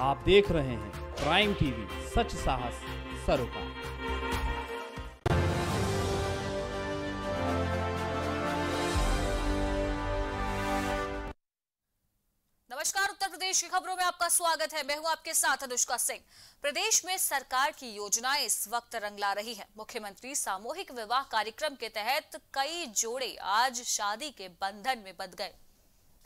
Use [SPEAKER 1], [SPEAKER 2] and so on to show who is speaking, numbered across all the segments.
[SPEAKER 1] आप देख रहे हैं प्राइम टीवी, सच साहस, सरोकार।
[SPEAKER 2] नमस्कार, उत्तर प्रदेश की खबरों में आपका स्वागत है। मैं हूँ आपके साथ अनुष्का सिंह। प्रदेश में सरकार की योजनाएँ इस वक्त रंग ला रही है। मुख्यमंत्री सामूहिक विवाह कार्यक्रम के तहत कई जोड़े आज शादी के बंधन में बंध गए।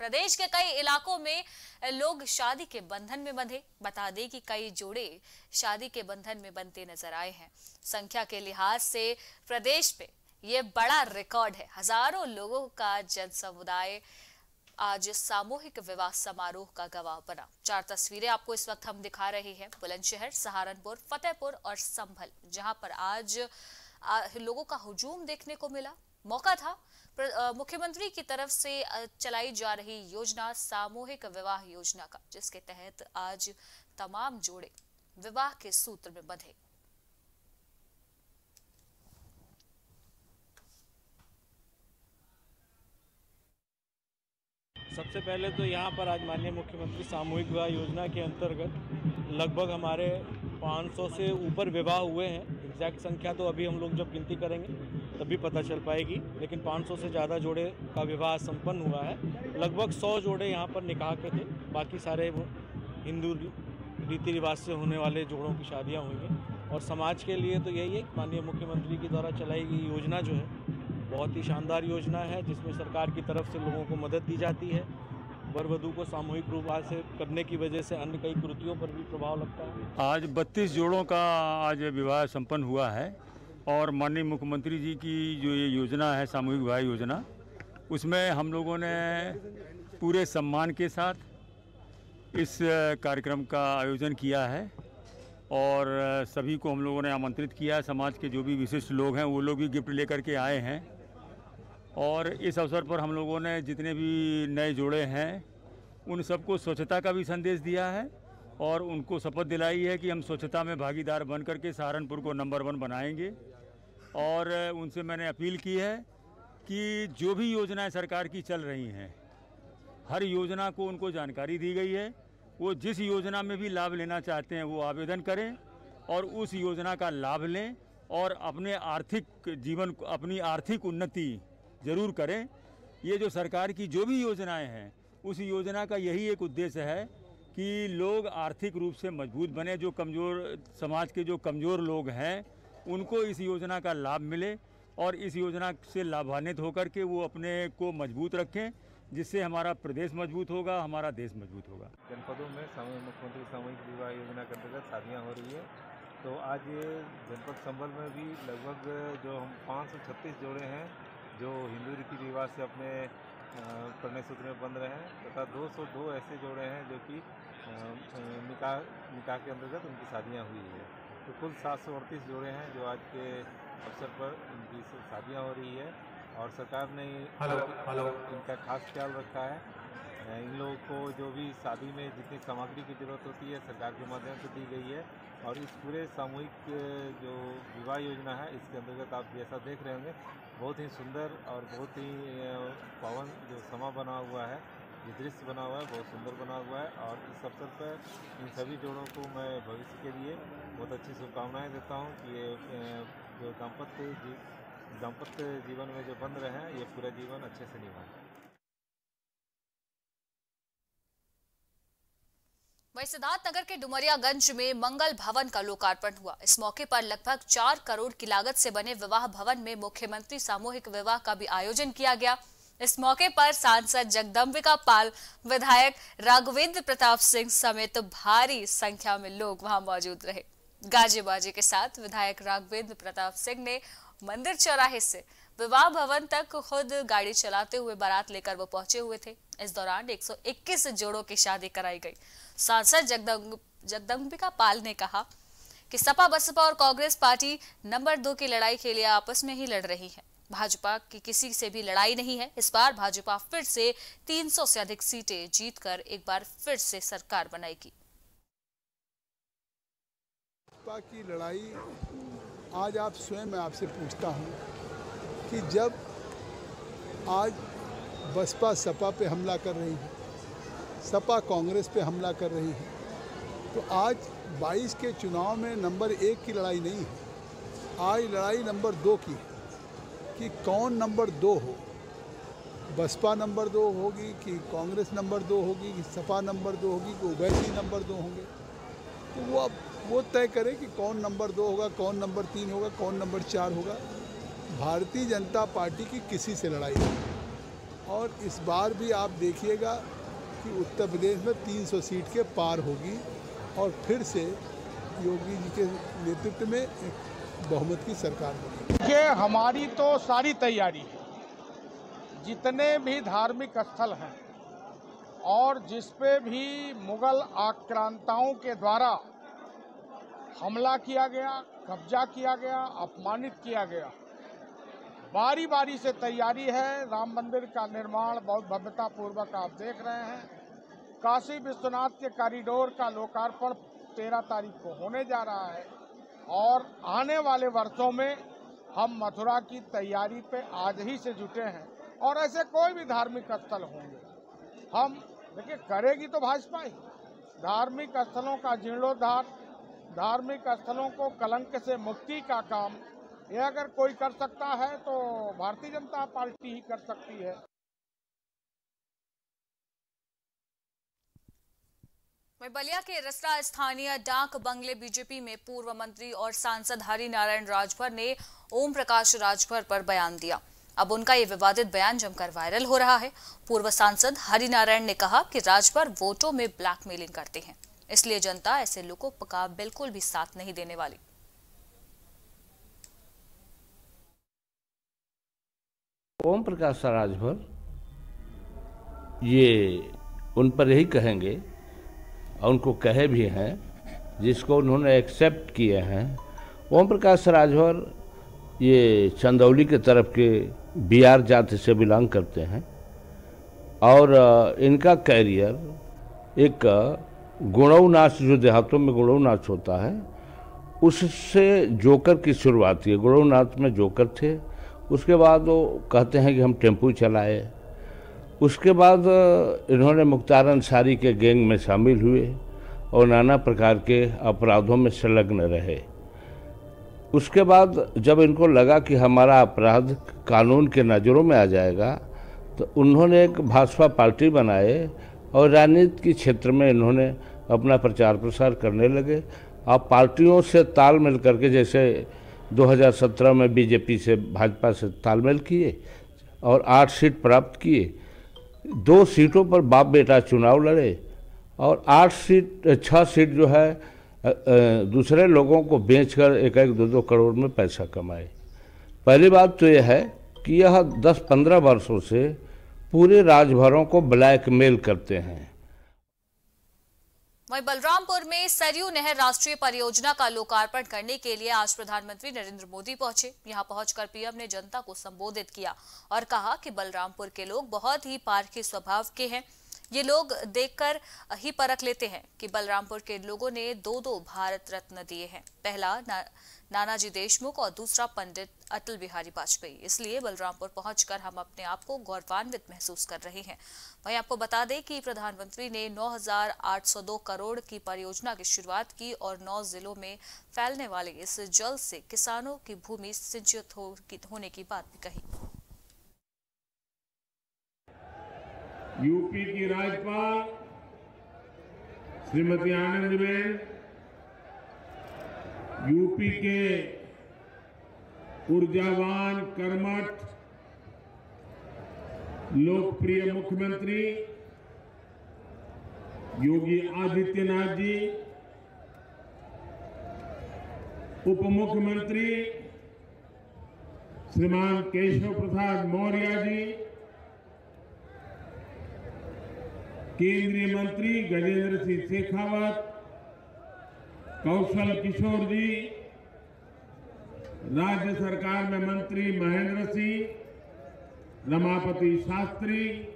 [SPEAKER 2] प्रदेश के कई इलाकों में लोग शादी के बंधन में बंधे। बता दें कि कई जोड़े शादी के बंधन में बनते नज़र आए हैं। संख्या के लिहाज से प्रदेश पे ये बड़ा रिकॉर्ड है। हज़ारों लोगों का जन समुदाय आज सामूहिक विवाह समारोह का गवाह बना। चार तस्वीरें आपको इस वक्त हम दिखा रहे हैं। बुलंदशहर, सहारनपुर, फतेहपुर और संभल, जहाँ पर आज लोगों का हुजूम देखने को मिला। मौका था मुख्यमंत्री की तरफ़ से चलाई जा रही योजना, सामूहिक विवाह योजना का, जिसके तहत आज तमाम जोड़े विवाह के सूत्र में बंधे।
[SPEAKER 3] सबसे पहले तो यहाँ पर आज माननीय मुख्यमंत्री सामूहिक विवाह योजना के अंतर्गत लगभग हमारे 500 से ऊपर विवाह हुए हैं। एग्जैक्ट संख्या तो अभी हम लोग जब गिनती करेंगे तभी पता चल पाएगी, लेकिन 500 से ज़्यादा जोड़े का विवाह संपन्न हुआ है। लगभग 100 जोड़े यहाँ पर निकाह के थे, बाकी सारे हिंदू रीति रिवाज से होने वाले जोड़ों की शादियाँ हुई हैं। और समाज के लिए तो यही है माननीय मुख्यमंत्री की द्वारा चलाई गई योजना जो है, बहुत ही शानदार योजना है, जिसमें सरकार की तरफ़ से लोगों को मदद दी जाती है। वर वधु को सामूहिक रूप से करने की वजह से अन्य कई कृतियों पर भी प्रभाव लगता है।
[SPEAKER 4] आज 32 जोड़ों का आज विवाह संपन्न हुआ है और माननीय मुख्यमंत्री जी की जो ये योजना है, सामूहिक विवाह योजना, उसमें हम लोगों ने पूरे सम्मान के साथ इस कार्यक्रम का आयोजन किया है और सभी को हम लोगों ने आमंत्रित किया है। समाज के जो भी विशिष्ट लोग हैं, वो लोग भी गिफ्ट लेकर के आए हैं। और इस अवसर पर हम लोगों ने जितने भी नए जोड़े हैं, उन सबको स्वच्छता का भी संदेश दिया है और उनको शपथ दिलाई है कि हम स्वच्छता में भागीदार बन करके सहारनपुर को नंबर वन बनाएँगे। और उनसे मैंने अपील की है कि जो भी योजनाएँ सरकार की चल रही हैं, हर योजना को उनको जानकारी दी गई है। वो जिस योजना में भी लाभ लेना चाहते हैं, वो आवेदन करें और उस योजना का लाभ लें और अपने आर्थिक जीवन, अपनी आर्थिक उन्नति ज़रूर करें। ये जो सरकार की जो भी योजनाएँ हैं, उस योजना का यही एक उद्देश्य है कि लोग आर्थिक रूप से मज़बूत बने, जो कमज़ोर, समाज के जो कमज़ोर लोग हैं, उनको इस योजना का लाभ मिले और इस योजना से लाभान्वित होकर के वो अपने को मज़बूत रखें, जिससे हमारा प्रदेश मज़बूत होगा, हमारा देश मज़बूत होगा।
[SPEAKER 5] जनपदों में सामूहिक मुख्यमंत्री सामूहिक विवाह योजना के अंतर्गत शादियाँ हो रही है। तो आज जनपद संबल में भी लगभग जो हम पाँच सौ छत्तीस जोड़े हैं जो हिंदू रीति रिवाज से अपने प्रणय सूत्र में बंध रहे हैं तथा 202 ऐसे जोड़े हैं जो कि निकाह निकाह के अंतर्गत उनकी शादियाँ हुई है। तो कुल सात सौ अड़तीस जोड़े हैं जो आज के अवसर पर उनकी शादियाँ हो रही है और सरकार ने इनका खास ख्याल रखा है। इन लोगों को जो भी शादी में जितनी सामग्री की ज़रूरत होती है सरकार के माध्यम से दी गई है और इस पूरे सामूहिक जो विवाह योजना है इसके अंतर्गत आप जैसा देख रहे होंगे बहुत ही सुंदर और बहुत ही पवन जो समा बना हुआ है, ये दृश्य बना हुआ है, बहुत सुंदर बना हुआ है और इस अवसर पर इन सभी जोड़ों को मैं भविष्य के लिए बहुत अच्छी शुभकामनाएँ देता हूँ कि ये जो दाम्पत्य जी, दाम्पत्य जीवन में जो बंध रहे हैं, ये पूरा जीवन अच्छे से निभाएँ।
[SPEAKER 2] वहीं सिद्धार्थनगर के डुमरियागंज में मंगल भवन का लोकार्पण हुआ। इस मौके पर लगभग चार करोड़ की लागत से बने विवाह भवन में मुख्यमंत्री सामूहिक विवाह का भी आयोजन किया गया। इस मौके पर सांसद जगदम्बिका पाल, विधायक राघवेंद्र प्रताप सिंह समेत भारी संख्या में लोग वहाँ मौजूद रहे। गाजे बाजे के साथ विधायक राघवेंद्र प्रताप सिंह ने मंदिर चौराहे से विवाह भवन तक खुद गाड़ी चलाते हुए बारात लेकर वो पहुँचे हुए थे। इस दौरान 121 जोड़ों की शादी कराई गई। सांसद जगदम्ब जगदम्बिका पाल ने कहा कि सपा, बसपा और कांग्रेस पार्टी नंबर दो की लड़ाई के लिए आपस में ही लड़ रही है। भाजपा की किसी से भी लड़ाई नहीं है। इस बार भाजपा फिर से 300 से अधिक सीटें जीतकर एक बार फिर से सरकार बनाएगी।
[SPEAKER 6] भाजपा की लड़ाई आज आप स्वयं मैं आपसे पूछता हूँ कि जब आज बसपा सपा पे हमला कर रही है, सपा कांग्रेस पे हमला कर रही है तो आज 22 के चुनाव में नंबर एक की लड़ाई नहीं है। आज लड़ाई नंबर दो की है। कि कौन नंबर दो हो? बसपा नंबर दो होगी कि कांग्रेस नंबर दो होगी कि सपा नंबर दो होगी कि ओवैसी नंबर दो होंगे? तो वो अब वो तय करें कि कौन नंबर दो होगा, कौन नंबर तीन होगा, कौन नंबर चार होगा। भारतीय जनता पार्टी की किसी से लड़ाई नहीं। और इस बार भी आप देखिएगा कि उत्तर प्रदेश में 300 सीट के पार होगी और फिर से योगी जी के नेतृत्व में एक बहुमत की सरकार बनेगी।
[SPEAKER 7] देखिए, हमारी तो सारी तैयारी है। जितने भी धार्मिक स्थल हैं और जिस पे भी मुगल आक्रांताओं के द्वारा हमला किया गया, कब्जा किया गया, अपमानित किया गया बारी बारी से तैयारी है। राम मंदिर का निर्माण बहुत भव्यता पूर्वक आप देख रहे हैं। काशी विश्वनाथ के कॉरिडोर का लोकार्पण तेरह तारीख को होने जा रहा है और आने वाले वर्षों में हम मथुरा की तैयारी पे आज ही से जुटे हैं और ऐसे कोई भी धार्मिक स्थल होंगे, हम देखिए, करेगी तो भाजपा ही। धार्मिक स्थलों का जीर्णोद्धार, धार्मिक स्थलों को कलंक से मुक्ति का काम, ये अगर कोई कर सकता है तो भारतीय जनता पार्टी ही कर सकती है।
[SPEAKER 2] बलिया के रसरा स्थानीय डाक बंगले बीजेपी में पूर्व मंत्री और सांसद हरि नारायण राजभर ने ओम प्रकाश राजभर पर बयान दिया। अब उनका ये विवादित बयान जमकर वायरल हो रहा है। पूर्व सांसद हरि नारायण ने कहा कि राजभर वोटों में ब्लैकमेलिंग करते हैं। इसलिए जनता ऐसे लोगों का बिल्कुल भी साथ नहीं देने वाली।
[SPEAKER 8] ओम प्रकाश राजभर ये उन पर यही कहेंगे, और उनको कहे भी हैं, जिसको उन्होंने एक्सेप्ट किए हैं। ओम प्रकाश राजभर ये चंदौली के तरफ़ के बिहार जाति से बिलोंग करते हैं और इनका कैरियर एक गुणव नाच जो देहातों में गुणव नाच होता है, उससे जोकर की शुरुआत हुई। गुणव नाच में जोकर थे, उसके बाद वो कहते हैं कि हम टेंपू चलाए। उसके बाद इन्होंने मुख्तार अंसारी के गैंग में शामिल हुए और नाना प्रकार के अपराधों में संलग्न रहे। उसके बाद जब इनको लगा कि हमारा अपराध कानून के नज़रों में आ जाएगा तो उन्होंने एक भाजपा पार्टी बनाए और राजनीति के क्षेत्र में इन्होंने अपना प्रचार प्रसार करने लगे। और पार्टियों से तालमेल करके जैसे 2017 में बीजेपी से भाजपा से तालमेल किए और आठ सीट प्राप्त किए। दो सीटों पर बाप बेटा चुनाव लड़े और आठ सीट छः सीट जो है दूसरे लोगों को बेचकर एक एक दो दो करोड़ में पैसा कमाए। पहली बात तो यह है कि यह 10-15 वर्षों से पूरे राजभरों को ब्लैकमेल करते हैं।
[SPEAKER 2] वहीं बलरामपुर में सरयू नहर राष्ट्रीय परियोजना का लोकार्पण करने के लिए आज प्रधानमंत्री नरेंद्र मोदी पहुँचे। यहाँ पहुंचकर पीएम ने जनता को संबोधित किया और कहा कि बलरामपुर के लोग बहुत ही पारखी स्वभाव के हैं। ये लोग देखकर ही परख लेते हैं कि बलरामपुर के लोगों ने दो दो भारत रत्न दिए हैं। पहला ना, नानाजी देशमुख और दूसरा पंडित अटल बिहारी वाजपेयी। इसलिए बलरामपुर पहुंचकर हम अपने आप को गौरवान्वित महसूस कर रहे हैं। वहीं आपको बता दें कि प्रधानमंत्री ने 9,802 करोड़ की परियोजना की शुरुआत की और नौ जिलों में फैलने वाले इस जल से किसानों की भूमि सिंचित हो, होने की बात भी कही।
[SPEAKER 9] यूपी की राज्यपाल श्रीमती आनंदीबेन यूपी के ऊर्जावान कर्मठ, लोकप्रिय मुख्यमंत्री योगी आदित्यनाथ जी उप मुख्यमंत्री श्रीमान केशव प्रसाद मौर्य जी केंद्रीय मंत्री गजेंद्र सिंह शेखावत, कौशल किशोर जी, राज्य सरकार में मंत्री महेंद्र सिंह, रमापति शास्त्री,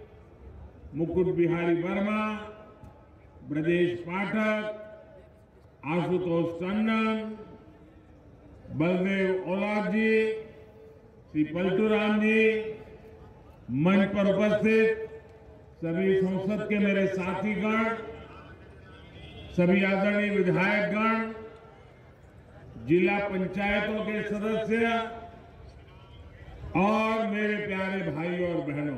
[SPEAKER 9] मुकुट बिहारी वर्मा, ब्रजेश पाठक, आशुतोष टंडन, बलदेव ओलाद जी, श्री पलटूराम जी, मंच पर उपस्थित सभी संसद के मेरे साथीगण, सभी आदरणीय विधायकगण, जिला पंचायतों के सदस्य और मेरे प्यारे भाई और बहनों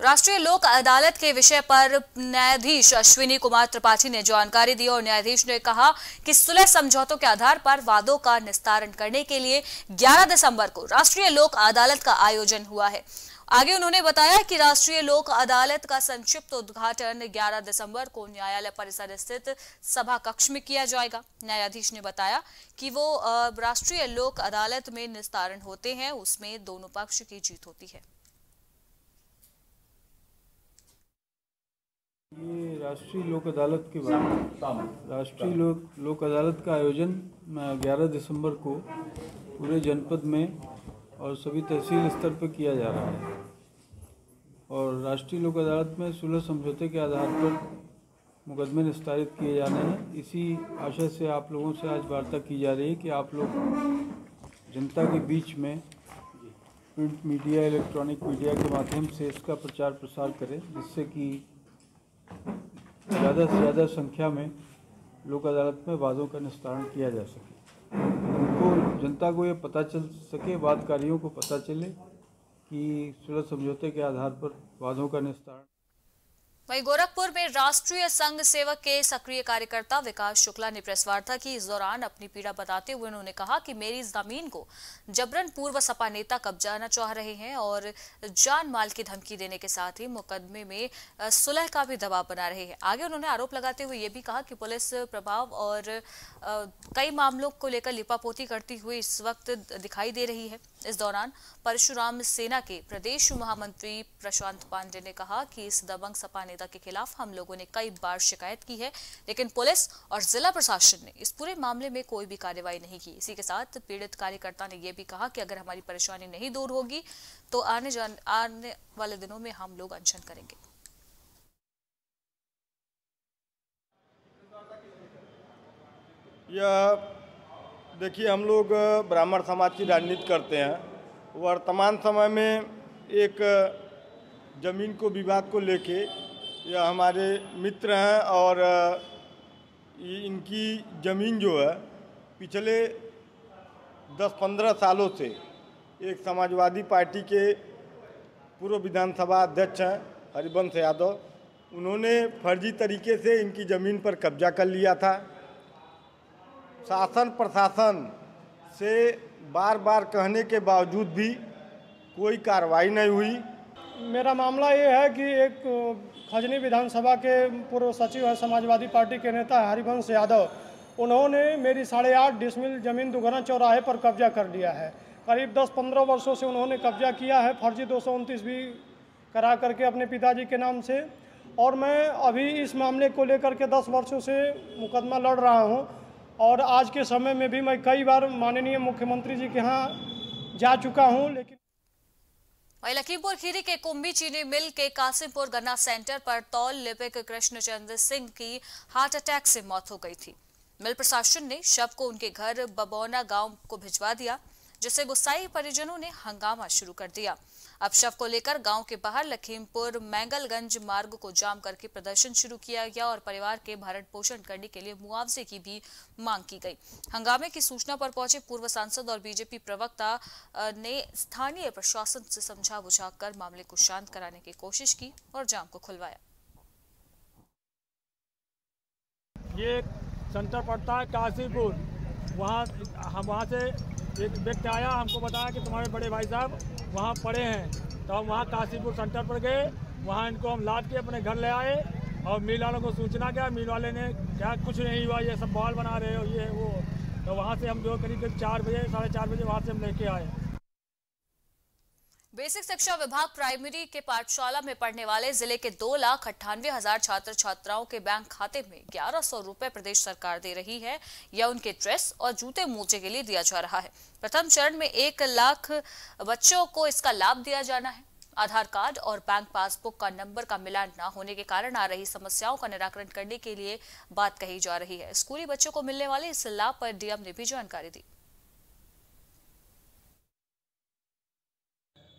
[SPEAKER 2] राष्ट्रीय लोक अदालत के विषय पर न्यायाधीश अश्विनी कुमार त्रिपाठी ने जानकारी दी और न्यायाधीश ने कहा कि सुलह समझौतों के आधार पर वादों का निस्तारण करने के लिए 11 दिसंबर को राष्ट्रीय लोक अदालत का आयोजन हुआ है। आगे उन्होंने बताया कि राष्ट्रीय लोक अदालत का संक्षिप्त उद्घाटन 11 दिसंबर को न्यायालय परिसर स्थित सभा कक्ष में किया जाएगा। न्यायाधीश ने बताया कि वो राष्ट्रीय लोक अदालत में निस्तारण होते हैं, उसमें दोनों पक्ष की जीत होती है।
[SPEAKER 10] ये राष्ट्रीय लोक अदालत के बारे बाद राष्ट्रीय लोक लोक अदालत का आयोजन 11 दिसंबर को पूरे जनपद में और सभी तहसील स्तर पर किया जा रहा है। और राष्ट्रीय लोक अदालत में सुलह समझौते के आधार पर मुकदमे निस्तारित किए जाने हैं। इसी आशय से आप लोगों से आज वार्ता की जा रही है कि आप लोग जनता के बीच में प्रिंट मीडिया, इलेक्ट्रॉनिक मीडिया के माध्यम से इसका प्रचार प्रसार करें, जिससे कि ज़्यादा से ज़्यादा संख्या में लोक अदालत में वादों का निस्तारण किया जा सके। उनको जनता को ये पता चल सके, वादकारियों को पता चले कि सुलह समझौते के आधार पर वादों का निस्तारण
[SPEAKER 2] वहीं गोरखपुर में राष्ट्रीय संघ सेवक के सक्रिय कार्यकर्ता विकास शुक्ला ने प्रेस वार्ता की। इस दौरान अपनी पीड़ा बताते हुए उन्होंने कहा कि मेरी ज़मीन को जबरन पूर्व सपा नेता कब्जाना चाह रहे हैं और जान माल की धमकी देने के साथ ही मुकदमे में सुलह का भी दबाव बना रहे हैं। आगे उन्होंने आरोप लगाते हुए ये भी कहा कि पुलिस प्रभाव और कई मामलों को लेकर लिपापोती करती हुई इस वक्त दिखाई दे रही है। इस दौरान परशुराम सेना के प्रदेश महामंत्री प्रशांत पांडे ने कहा कि इस दबंग सपा नेता के खिलाफ हम लोगों ने कई बार शिकायत की है, लेकिन पुलिस और जिला प्रशासन ने इस पूरे मामले में कोई भी कार्रवाई नहीं की। इसी के साथ पीड़ित कार्यकर्ता ने यह भी कहा कि अगर हमारी परेशानी नहीं दूर होगी तो आने जान, आने वाले दिनों में हम लोग अनशन करेंगे।
[SPEAKER 11] देखिए, हम लोग ब्राह्मण समाज की राजनीति करते हैं वर्तमान समय में एक ज़मीन को विवाद को लेके यह हमारे मित्र हैं और इनकी ज़मीन जो है, पिछले 10-15 सालों से एक समाजवादी पार्टी के पूर्व विधानसभा अध्यक्ष हैं हरिवंश यादव। उन्होंने फर्जी तरीके से इनकी ज़मीन पर कब्जा कर लिया था। शासन प्रशासन से बार बार कहने के बावजूद भी कोई कार्रवाई नहीं हुई।
[SPEAKER 12] मेरा मामला ये है कि एक खजनी विधानसभा के पूर्व सचिव है, समाजवादी पार्टी के नेता हरिवंश यादव। उन्होंने मेरी साढ़े आठ डिसमिल ज़मीन दुगना चौराहे पर कब्जा कर लिया है। करीब 10-15 वर्षों से उन्होंने कब्जा किया है, फर्जी दो सौ उनतीस भी करा करके अपने पिताजी के नाम से। और मैं अभी इस मामले को लेकर के 10 वर्षों से मुकदमा लड़ रहा हूँ। और आज के समय में भी मैं कई बार माननीय मुख्यमंत्री जी के यहाँ जा चुका हूँ, लेकिन
[SPEAKER 2] वही लखीमपुर खीरी के कुंभी चीनी मिल के कासिमपुर गन्ना सेंटर पर तौल लिपिक कृष्णचंद्र सिंह की हार्ट अटैक से मौत हो गई थी। मिल प्रशासन ने शव को उनके घर बबौना गाँव को भिजवा दिया, जिससे गुस्साई परिजनों ने हंगामा शुरू कर दिया। अब शव को लेकर गाँव के बाहर लखीमपुर मैंगलगंज मार्ग को जाम करके प्रदर्शन शुरू किया गया और परिवार के भरण पोषण करने के लिए मुआवजे की भी मांग की गई। हंगामे की सूचना पर पहुँचे पूर्व सांसद और बीजेपी प्रवक्ता ने स्थानीय प्रशासन से समझा बुझाकर मामले को शांत कराने की कोशिश की और जाम को खुलवाया।
[SPEAKER 3] ये सेंटर पड़ता है काशीपुर। वहाँ, हम वहाँ से एक व्यक्ति आया, हमको बताया कि तुम्हारे बड़े भाई साहब वहाँ पड़े हैं। तो हम वहाँ काशीपुर सेंटर पर गए, वहाँ इनको हम लाद के अपने घर ले आए और मिल वालों को सूचना क्या मिल वाले ने क्या कुछ नहीं हुआ, ये सब बॉल बना रहे हो, ये, वो। तो वहाँ से हम जो करीब करीब चार बजे, साढ़े चार बजे वहाँ से हम लेके आए।
[SPEAKER 2] बेसिक शिक्षा विभाग प्राइमरी के पाठशाला में पढ़ने वाले ज़िले के दो लाख अट्ठानवे हज़ार छात्र छात्राओं के बैंक खाते में ग्यारह सौ रूपए प्रदेश सरकार दे रही है, या उनके ड्रेस और जूते मोजे के लिए दिया जा रहा है। प्रथम चरण में एक लाख बच्चों को इसका लाभ दिया जाना है। आधार कार्ड और बैंक पासबुक का नंबर का मिलान न होने के कारण आ रही समस्याओं का निराकरण करने के लिए बात कही जा रही है। स्कूली बच्चों को मिलने वाले इस लाभ पर डीएम ने भी जानकारी दी।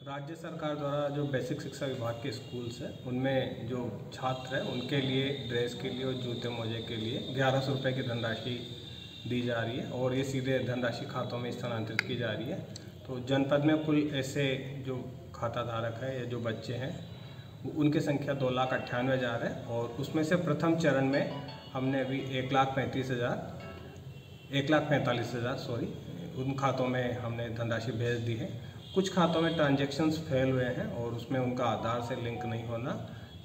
[SPEAKER 13] राज्य सरकार द्वारा जो बेसिक शिक्षा विभाग के स्कूल्स हैं, उनमें जो छात्र हैं, उनके लिए ड्रेस के लिए और जूते मोजे के लिए ग्यारह सौ रुपये की धनराशि दी जा रही है और ये सीधे धनराशि खातों में स्थानांतरित की जा रही है। तो जनपद में कुल ऐसे जो खाता धारक है या जो बच्चे हैं उनकी संख्या दो लाख अट्ठानवे हज़ार है और उसमें से प्रथम चरण में हमने अभी एक लाख पैंतीस हज़ार, एक लाख पैंतालीस हज़ार, सॉरी, उन खातों में हमने धनराशि भेज दी है। कुछ खातों में ट्रांजेक्शन्स फेल हुए हैं और उसमें उनका आधार से लिंक नहीं होना,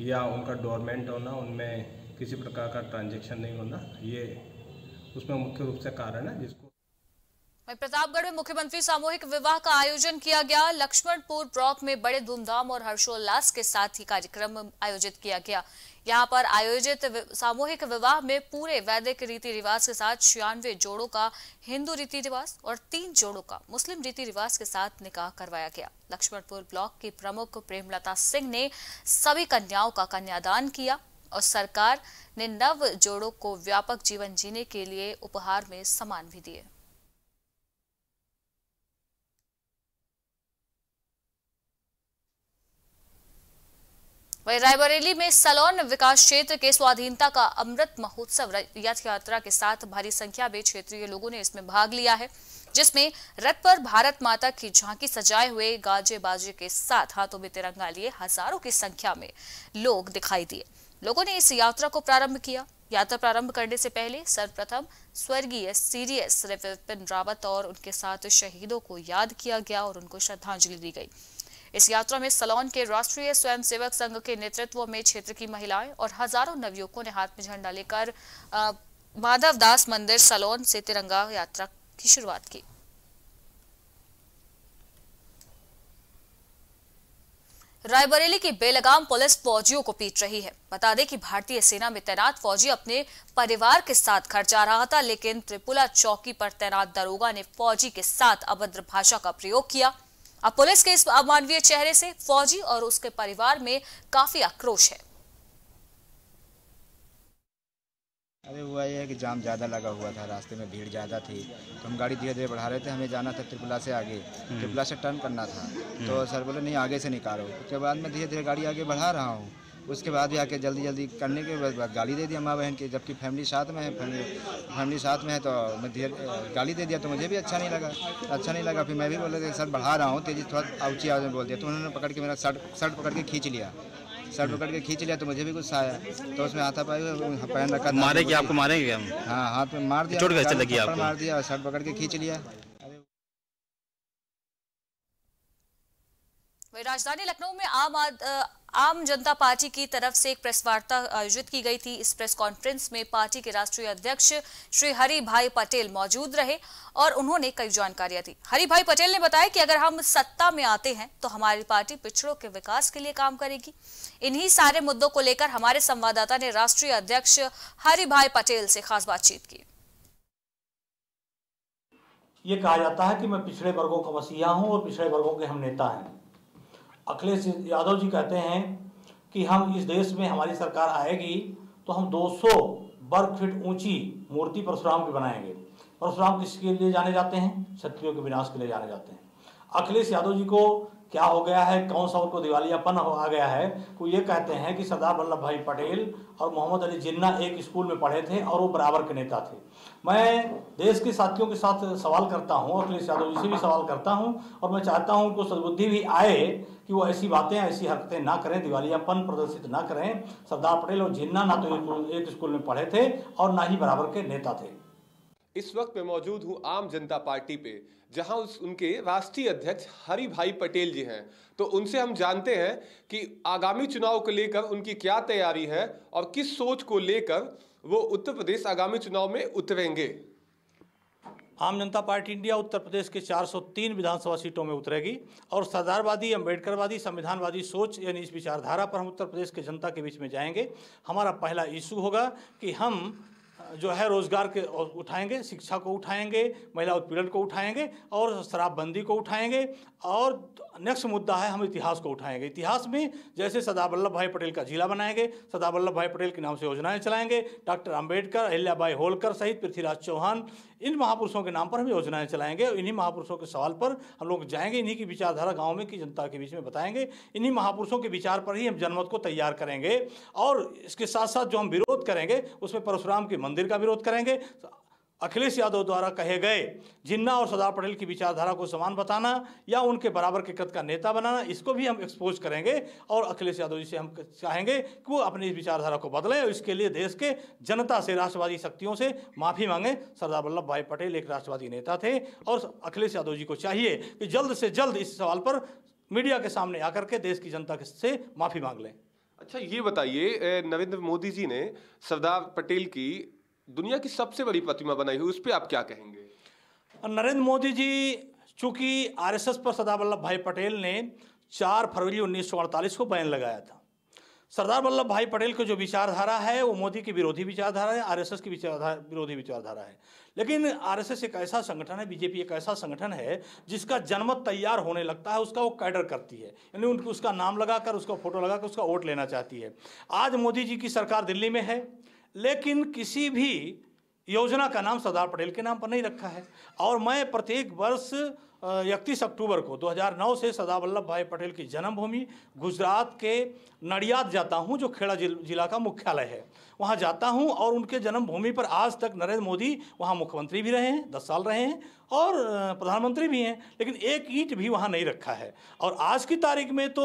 [SPEAKER 13] या उनका डोरमेंट होना, उनमें किसी प्रकार का ट्रांजेक्शन नहीं होना, ये उसमें मुख्य रूप से कारण है जिसको
[SPEAKER 2] प्रतापगढ़ में मुख्यमंत्री सामूहिक विवाह का आयोजन किया गया। लक्ष्मणपुर ब्लॉक में बड़े धूमधाम और हर्षोल्लास के साथ ही कार्यक्रम आयोजित किया गया। यहाँ पर आयोजित सामूहिक विवाह में पूरे वैदिक रीति रिवाज के साथ छियानवे जोड़ों का हिंदू रीति रिवाज और तीन जोड़ों का मुस्लिम रीति रिवाज के साथ निकाह करवाया गया। लक्ष्मणपुर ब्लॉक की प्रमुख प्रेमलता सिंह ने सभी कन्याओं का कन्यादान किया और सरकार ने नव जोड़ों को व्यापक जीवन जीने के लिए उपहार में सम्मान भी दिए। वही रायबरेली में सलोन विकास क्षेत्र के स्वाधीनता का अमृत महोत्सव रथ यात्रा के साथ भारी संख्या में क्षेत्रीय लोगों ने इसमें भाग लिया है, जिसमें रथ पर भारत माता की झांकी सजाए हुए गाजे बाजे के साथ हाथों में तिरंगा लिए हज़ारों की संख्या में लोग दिखाई दिए। लोगों ने इस यात्रा को प्रारंभ किया। यात्रा प्रारंभ करने से पहले सर्वप्रथम स्वर्गीय सीरियस विपिन रावत और उनके साथ शहीदों को याद किया गया और उनको श्रद्धांजलि दी गई। इस यात्रा में सलोन के राष्ट्रीय स्वयंसेवक संघ के नेतृत्व में क्षेत्र की महिलाएँ और हज़ारों नवयुवकों ने हाथ में झंडा लेकर माधव दास मंदिर सलोन से तिरंगा यात्रा की शुरुआत की। रायबरेली की बेलगाम पुलिस फौजियों को पीट रही है। बता दें कि भारतीय सेना में तैनात फौजी अपने परिवार के साथ घर जा रहा था, लेकिन त्रिपुला चौकी पर तैनात दरोगा ने फौजी के साथ अभद्र भाषा का प्रयोग किया। अब पुलिस के इस अमानवीय चेहरे से फौजी और उसके परिवार में काफ़ी आक्रोश है।
[SPEAKER 14] अरे हुआ यह है कि जाम ज़्यादा लगा हुआ था रास्ते में भीड़ ज़्यादा थी तो हम गाड़ी धीरे धीरे बढ़ा रहे थे हमें जाना था त्रिपुला से आगे त्रिपुला से टर्न करना था तो सर बोले नहीं आगे से निकालो। उसके बाद मैं धीरे धीरे गाड़ी आगे बढ़ा रहा हूँ। उसके बाद भी आके जल्दी जल्दी करने के बाद गाली दे दिया माँ बहन की जबकि फैमिली साथ में है फैमिली फैमिली साथ में है तो मैं धीरे गाली दे दिया तो मुझे भी अच्छा नहीं लगा। अच्छा नहीं लगा फिर मैं भी बोला सर बढ़ा रहा हूँ तेज़ी थोड़ा ऊँची आवाज़ में बोल दिया। तो उन्होंने पकड़ के मेरा शर्ट शर्ट पकड़ के खींच लिया। शर्ट पकड़ के खींच लिया तो मुझे भी गुस्सा आया। तो उसमें हाथापाई पहन रखा
[SPEAKER 15] मारे कि आपको मारेंगे हम?
[SPEAKER 14] हाँ हाथ में मार दिया
[SPEAKER 15] चोट कैसे लगी आपको?
[SPEAKER 14] मार दिया शर्ट पकड़ के खींच लिया।
[SPEAKER 2] वही राजधानी लखनऊ में आम आद, आम जनता पार्टी की तरफ़ से एक प्रेस वार्ता आयोजित की गई थी। इस प्रेस कॉन्फ्रेंस में पार्टी के राष्ट्रीय अध्यक्ष श्री हरि भाई पटेल मौजूद रहे और उन्होंने कई जानकारियाँ दी। हरि भाई पटेल ने बताया कि अगर हम सत्ता में आते हैं तो हमारी पार्टी पिछड़ों के विकास के लिए काम करेगी। इन्हीं सारे मुद्दों को लेकर हमारे संवाददाता ने राष्ट्रीय अध्यक्ष हरि भाई पटेल से खास बातचीत की।
[SPEAKER 16] ये कहा जाता है कि मैं पिछड़े वर्गों का मसीहा हूँ और पिछड़े वर्गों के हम नेता हैं। अखिलेश यादव जी कहते हैं कि हम इस देश में हमारी सरकार आएगी तो हम 200 वर्ग फीट ऊँची मूर्ति परशुराम की बनाएँगे। परशुराम किसके लिए जाने जाते हैं? क्षत्रियों के विनाश के लिए जाने जाते हैं। अखिलेश यादव जी को क्या हो गया है? कौन सा उनको दिवालियापन हो आ गया है? वो ये कहते हैं कि सरदार वल्लभ भाई पटेल और मोहम्मद अली जिन्ना एक स्कूल में पढ़े थे और वो बराबर के नेता थे। मैं देश के साथियों के साथ सवाल करता हूँ, अखिलेश यादव जी से भी सवाल करता हूँ, और मैं चाहता हूँ उनको सदबुद्धि भी आए कि वो ऐसी बातें, ऐसी हरकतें ना करें, दिवालियापन प्रदर्शित ना करें। सरदार पटेल और जिन्ना ना तो एक स्कूल में पढ़े थे और ना ही बराबर के नेता थे।
[SPEAKER 17] इस वक्त मैं मौजूद हूँ आम जनता पार्टी पे, जहाँ उस, उनके राष्ट्रीय अध्यक्ष हरि भाई पटेल जी हैं। तो उनसे हम जानते हैं कि आगामी चुनाव को लेकर उनकी क्या तैयारी है और किस सोच को लेकर वो उत्तर प्रदेश आगामी चुनाव में उतरेंगे।
[SPEAKER 16] आम जनता पार्टी इंडिया उत्तर प्रदेश के 403 विधानसभा सीटों में उतरेगी और सरदारवादी अम्बेडकरवादी संविधानवादी सोच यानी इस विचारधारा पर हम उत्तर प्रदेश के जनता के बीच में जाएँगे। हमारा पहला इशू होगा कि हम जो है रोज़गार के उठाएँगे, शिक्षा को उठाएँगे, महिला उत्पीड़न को उठाएँगे और शराबबंदी को उठाएँगे और नेक्स्ट मुद्दा है, हम इतिहास को उठाएँगे। इतिहास में जैसे सरदार वल्लभ भाई पटेल का जिला बनाएँगे सरदार वल्लभ भाई पटेल के नाम से योजनाएँ चलाएँगे, डॉक्टर अंबेडकर, अहिल्याबाई होलकर सहित पृथ्वीराज चौहान, इन महापुरुषों के नाम पर हम योजनाएँ चलाएँगे इन्हीं महापुरुषों के सवाल पर हम लोग जाएँगे, इन्हीं की विचारधारा गाँव में की जनता के बीच में बताएँगे, इन्हीं महापुरुषों के विचार पर ही हम जनमत को तैयार करेंगे और इसके साथ साथ जो हम विरोध करेंगे, उसमें परशुराम के मंदिर का विरोध करेंगे। अखिलेश यादव द्वारा कहे गए जिन्ना और सरदार पटेल की विचारधारा को समान बताना या उनके बराबर के कद का नेता बनाना, इसको भी हम एक्सपोज करेंगे और अखिलेश यादव जी से हम चाहेंगे कि वो अपनी इस विचारधारा को बदलें और इसके लिए देश के जनता से, राष्ट्रवादी शक्तियों से माफ़ी मांगें। सरदार वल्लभ भाई पटेल एक राष्ट्रवादी नेता थे और अखिलेश यादव जी को चाहिए कि जल्द से जल्द इस सवाल पर मीडिया के सामने आकर के देश की जनता से माफ़ी मांग लें।
[SPEAKER 17] अच्छा ये बताइए नरेंद्र मोदी जी ने सरदार पटेल की दुनिया की सबसे बड़ी प्रतिमा बनाई हुई उस पर आप क्या कहेंगे?
[SPEAKER 16] नरेंद्र मोदी जी, चूँकि आरएसएस पर सरदार वल्लभ भाई पटेल ने 4 फरवरी 1948 को बैन लगाया था। सरदार वल्लभ भाई पटेल की जो विचारधारा है, वो मोदी की विरोधी विचारधारा है, आरएसएस की विचारधारा विरोधी विचारधारा है। लेकिन आरएसएस एक ऐसा संगठन है, बीजेपी एक ऐसा संगठन है, जिसका जनमत तैयार होने लगता है, उसका वो कैडर करती है। यानी उनको उसका नाम लगाकर, उसका फ़ोटो लगाकर उसका वोट लेना चाहती है। आज मोदी जी की सरकार दिल्ली में है लेकिन किसी भी योजना का नाम सरदार पटेल के नाम पर नहीं रखा है। और मैं प्रत्येक वर्ष इकतीस अक्टूबर को 2009 से सरदार वल्लभ भाई पटेल की जन्मभूमि, गुजरात के नडियाद जाता हूँ, जो खेड़ा जिल, जिला का मुख्यालय है। वहाँ जाता हूँ और उनके जन्मभूमि पर आज तक नरेंद्र मोदी वहाँ मुख्यमंत्री भी रहे हैं, दस साल रहे हैं, और प्रधानमंत्री भी हैं, लेकिन एक ईंट भी वहाँ नहीं रखा है। और आज की तारीख में तो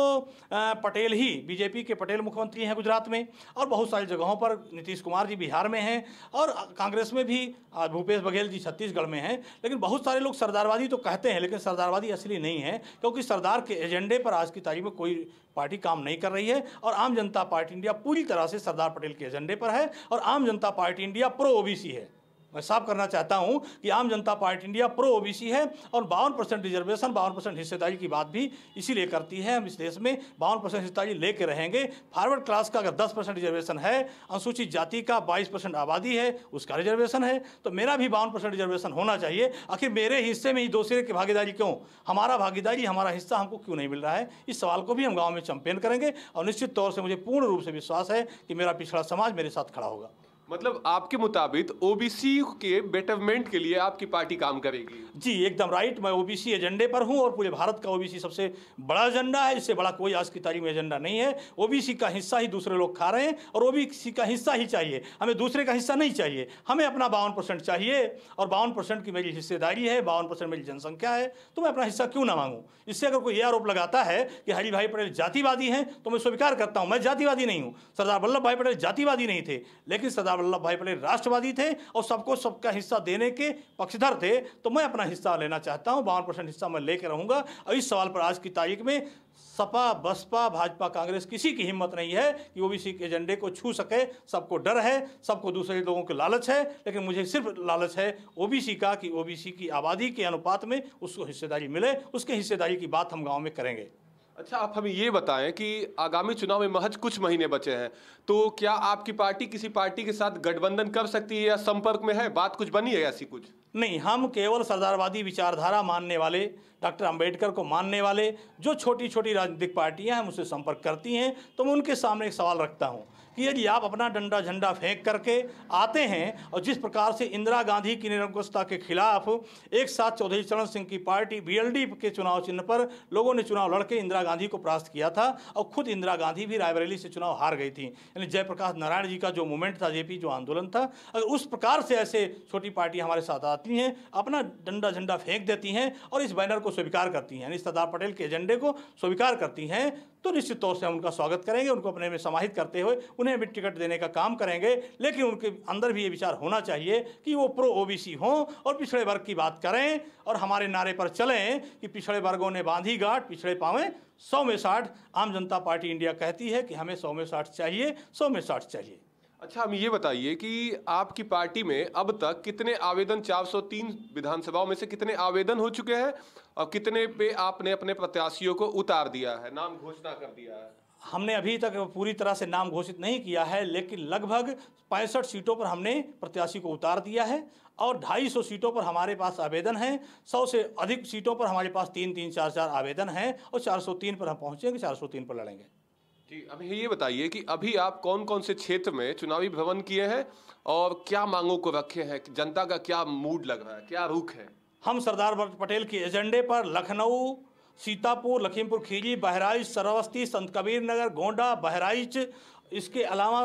[SPEAKER 16] पटेल ही, बीजेपी के पटेल मुख्यमंत्री हैं गुजरात में, और बहुत सारी जगहों पर नीतीश कुमार जी बिहार में हैं, और कांग्रेस में भी भूपेश बघेल जी छत्तीसगढ़ में हैं, लेकिन बहुत सारे लोग सरदारवादी तो कहते हैं लेकिन सरदारवादी असली नहीं है, क्योंकि सरदार के एजेंडे पर आज की तारीख में कोई पार्टी काम नहीं कर रही है। और आम जनता पार्टी इंडिया पूरी तरह से सरदार पटेल के एजेंडे पर है और आम जनता पार्टी इंडिया प्रो ओबीसी है। मैं साफ़ करना चाहता हूँ कि आम जनता पार्टी इंडिया प्रो ओबीसी है और बावन परसेंट रिजर्वेशन बावन परसेंट हिस्सेदारी की बात भी इसीलिए करती है। हम इस देश में बावन परसेंट हिस्सेदारी लेके रहेंगे। फॉरवर्ड क्लास का अगर दस परसेंट रिजर्वेशन है, अनुसूचित जाति का बाईस परसेंट आबादी है, उसका रिजर्वेशन है। तो मेरा भी बावन परसेंट रिजर्वेशन होना चाहिए। आखिर मेरे हिस्से में ही दूसरे की भागीदारी क्यों? हमारा भागीदारी, हमारा हिस्सा हमको क्यों नहीं मिल रहा है? इस सवाल को भी हम गाँव में चैंपेन करेंगे और निश्चित तौर से मुझे पूर्ण रूप से विश्वास है कि मेरा पिछड़ा समाज मेरे साथ खड़ा होगा।
[SPEAKER 17] मतलब आपके मुताबिक ओबीसी के बेटरमेंट के लिए आपकी पार्टी काम करेगी।
[SPEAKER 16] जी, एकदम राइट मैं ओबीसी एजेंडे पर हूँ और पूरे भारत का ओबीसी सबसे बड़ा एजेंडा है। इससे बड़ा कोई आज की तारीख में एजेंडा नहीं है। ओबीसी का हिस्सा ही दूसरे लोग खा रहे हैं और ओबीसी का हिस्सा ही चाहिए। हमें दूसरे का हिस्सा नहीं चाहिए। हमें अपना बावन परसेंट चाहिए और बावन परसेंट की मेरी हिस्सेदारी है, बावन परसेंट मेरी जनसंख्या है। तो मैं अपना हिस्सा क्यों ना मांगूँ? इससे अगर कोई ये आरोप लगाता है कि हरि भाई पटेल जातिवादी हैं तो मैं स्वीकार करता हूँ। मैं जातिवादी नहीं हूँ। सरदार वल्लभ भाई पटेल जातिवादी नहीं थे, लेकिन सरदार वल्लभ भाई पटेल राष्ट्रवादी थे और सबको सबका हिस्सा देने के पक्षधर थे तो मैं अपना हिस्सा लेना चाहता हूँ, बावन परसेंट हिस्सा मैं लेकर रहूँगा। और इस सवाल पर आज की तारीख में सपा, बसपा, भाजपा, कांग्रेस किसी की हिम्मत नहीं है कि ओबीसी के एजेंडे को छू सके। सबको डर है, सबको दूसरे लोगों के लालच है, लेकिन मुझे सिर्फ़ लालच है ओबीसी का कि ओबीसी की आबादी के अनुपात में उसको हिस्सेदारी मिले, उसके हिस्सेदारी की बात हम गाँव में करेंगे।
[SPEAKER 17] अच्छा आप हमें ये बताएँ कि आगामी चुनाव में महज कुछ महीने बचे हैं तो क्या आपकी पार्टी किसी पार्टी के साथ गठबंधन कर सकती है या संपर्क में है? बात कुछ बनी है ऐसी कुछ?
[SPEAKER 16] नहीं, हम केवल सरदारवादी विचारधारा मानने वाले, डॉक्टर अंबेडकर को मानने वाले, जो छोटी छोटी राजनीतिक पार्टियाँ हैं उससे संपर्क करती हैं तो मैं उनके सामने एक सवाल रखता हूँ। कि यदि आप अपना डंडा झंडा फेंक करके आते हैं और जिस प्रकार से इंदिरा गांधी की निरंकुशता के खिलाफ एक साथ चौधरी चरण सिंह की पार्टी बीएलडी के चुनाव चिन्ह पर लोगों ने चुनाव लड़के इंदिरा गांधी को परास्त किया था और खुद इंदिरा गांधी भी रायबरेली से चुनाव हार गई थी। यानी जयप्रकाश नारायण जी का जो मूवमेंट था, जेपी जो आंदोलन था, अगर उस प्रकार से ऐसे छोटी पार्टी हमारे साथ आती हैं, अपना डंडा झंडा फेंक देती हैं और इस बैनर को स्वीकार करती हैं, यानी सरदार पटेल के एजेंडे को स्वीकार करती हैं तो निश्चित तौर से हम उनका स्वागत करेंगे, उनको अपने में समाहित करते हुए उन्हें भी टिकट देने का काम करेंगे, लेकिन उनके अंदर भी ये विचार होना चाहिए कि वो प्रो ओबीसी हों और पिछड़े वर्ग की बात करें और हमारे नारे पर चलें कि पिछड़े वर्गों ने बांधी गांठ, पिछड़े पावें सौ में साठ। आम जनता पार्टी इंडिया कहती है कि हमें सौ में साठ चाहिए, सौ में साठ चाहिए।
[SPEAKER 17] अच्छा हम ये बताइए कि आपकी पार्टी में अब तक कितने आवेदन 403 विधानसभाओं में से कितने आवेदन हो चुके हैं और कितने पे आपने अपने प्रत्याशियों को उतार दिया है, नाम घोषणा कर दिया है?
[SPEAKER 16] हमने अभी तक पूरी तरह से नाम घोषित नहीं किया है, लेकिन लगभग पैंसठ सीटों पर हमने प्रत्याशी को उतार दिया है और 250 सीटों पर हमारे पास आवेदन हैं 100 से अधिक सीटों पर हमारे पास तीन तीन, चार चार आवेदन हैं और 403 पर हम पहुँचेंगे 403 पर लड़ेंगे।
[SPEAKER 17] जी, अभी ये बताइए कि अभी आप कौन कौन से क्षेत्र में चुनावी भ्रमण किए हैं और क्या मांगों को रखे हैं? जनता का क्या मूड लग रहा है? क्या रुख है?
[SPEAKER 16] हम सरदार पटेल के एजेंडे पर लखनऊ, सीतापुर, लखीमपुर, खीरी, बहराइच सरवस्ती संत कबीर नगर, गोंडा, बहराइच, इसके अलावा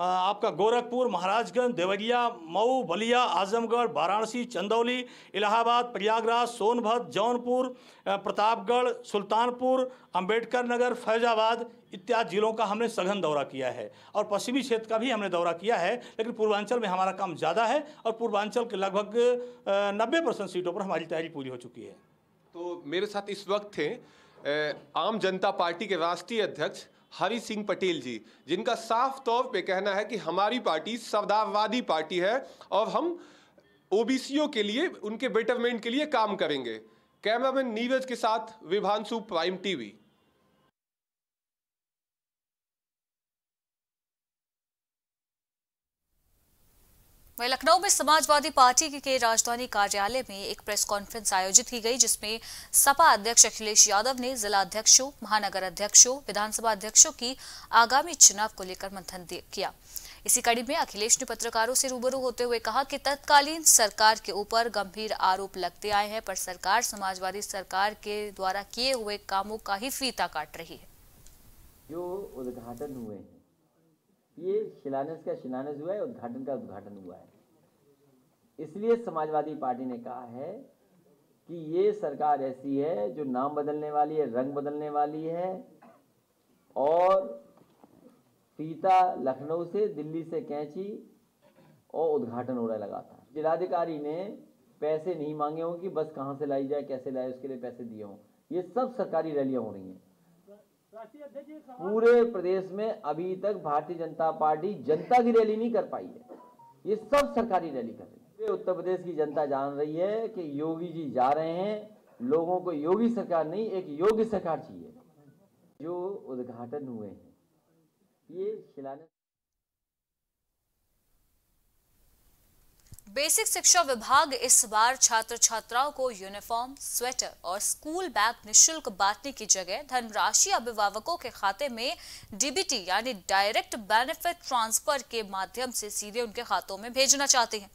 [SPEAKER 16] आपका गोरखपुर, महाराजगंज, देवरिया, मऊ, बलिया, आजमगढ़, वाराणसी, चंदौली, इलाहाबाद, प्रयागराज, सोनभद्र, जौनपुर प्रतापगढ़, सुल्तानपुर, अंबेडकर नगर, फैजाबाद इत्यादि जिलों का हमने सघन दौरा किया है। और पश्चिमी क्षेत्र का भी हमने दौरा किया है, लेकिन पूर्वांचल में हमारा काम ज़्यादा है और पूर्वांचल के लगभग नब्बे परसेंट सीटों पर हमारी तैयारी पूरी हो चुकी है।
[SPEAKER 17] तो मेरे साथ इस वक्त थे आम जनता पार्टी के राष्ट्रीय अध्यक्ष हरि सिंह पटेल जी, जिनका साफ़ तौर पे कहना है कि हमारी पार्टी सदावादी पार्टी है और हम ओबीसीओ के लिए, उनके बेटरमेंट के लिए काम करेंगे। कैमरामैन नीरज के साथ विभांशु, प्राइम टीवी।
[SPEAKER 2] वहीं लखनऊ में समाजवादी पार्टी के राजधानी कार्यालय में एक प्रेस कॉन्फ्रेंस आयोजित की गई, जिसमें सपा अध्यक्ष अखिलेश यादव ने जिला अध्यक्षों, महानगर अध्यक्षों, विधानसभा अध्यक्षों की आगामी चुनाव को लेकर मंथन किया। इसी कड़ी में अखिलेश ने पत्रकारों से रूबरू होते हुए कहा कि तत्कालीन सरकार के ऊपर गंभीर आरोप लगते आए हैं, पर सरकार, समाजवादी सरकार के द्वारा किए हुए कामों का ही फीता काट रही है।
[SPEAKER 18] जो उद्घाटन हुए हैं ये शिलान्यास का शिलान्यास हुआ है, उद्घाटन का उद्घाटन हुआ है। इसलिए समाजवादी पार्टी ने कहा है कि ये सरकार ऐसी है जो नाम बदलने वाली है, रंग बदलने वाली है और फीता लखनऊ से दिल्ली से कैंची और उद्घाटन हो रहा लगा था जिलाधिकारी ने पैसे नहीं मांगे हों कि बस कहाँ से लाई जाए, कैसे लाए, उसके लिए पैसे दिए हों। ये सब सरकारी रैलियाँ हो रही हैं। पूरे प्रदेश में अभी तक भारतीय जनता पार्टी जनता की रैली नहीं कर पाई है। ये सब सरकारी रैली कर रही है। उत्तर प्रदेश की जनता जान रही है कि योगी जी जा रहे हैं। लोगों को योगी सरकार नहीं, एक योगी सरकार चाहिए। जो उद्घाटन हुए हैं। ये शिलान्यास
[SPEAKER 2] बेसिक शिक्षा विभाग इस बार छात्र छात्राओं को यूनिफॉर्म, स्वेटर और स्कूल बैग निशुल्क बांटने की जगह धनराशि अभिभावकों के खाते में डीबीटी यानी डायरेक्ट बेनिफिट ट्रांसफ़र के माध्यम से सीधे उनके खातों में भेजना चाहते हैं।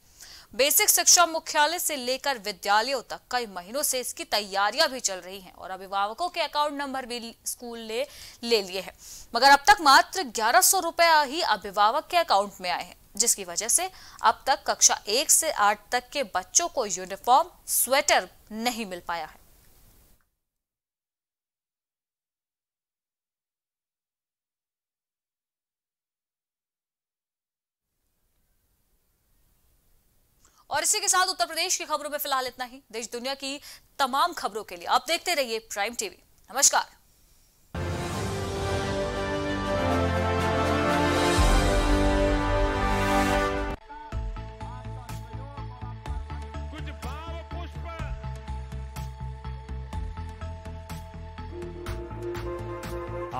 [SPEAKER 2] बेसिक शिक्षा मुख्यालय से लेकर विद्यालयों तक कई महीनों से इसकी तैयारियाँ भी चल रही हैं और अभिभावकों के अकाउंट नंबर भी स्कूल ने ले लिए हैं। मगर अब तक मात्र ग्यारह सौ रुपए ही अभिभावक के अकाउंट में आए हैं। जिसकी वजह से अब तक कक्षा एक से आठ तक के बच्चों को यूनिफॉर्म, स्वेटर नहीं मिल पाया है। और इसी के साथ उत्तर प्रदेश की खबरों में फ़िलहाल इतना ही। देश दुनिया की तमाम खबरों के लिए आप देखते रहिए प्राइम टीवी नमस्कार।